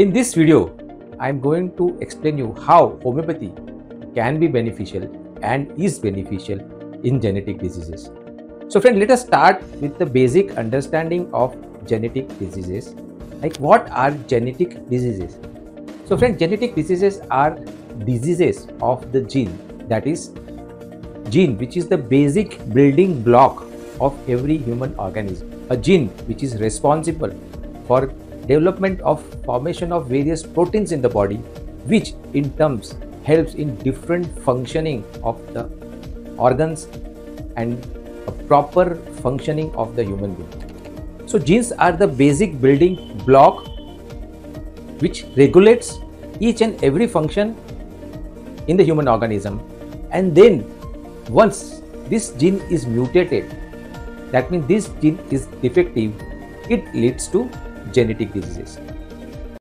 In this video, I am going to explain you how homeopathy can be beneficial and is beneficial in genetic diseases. So friend, let us start with the basic understanding of genetic diseases. Like what are genetic diseases? So friend, genetic diseases are diseases of the gene that is gene which is the basic building block of every human organism. A gene which is responsible for development of formation of various proteins in the body which in terms helps in different functioning of the organs and a proper functioning of the human being. So genes are the basic building block which regulates each and every function in the human organism and then once this gene is mutated that means this gene is defective it leads to genetic diseases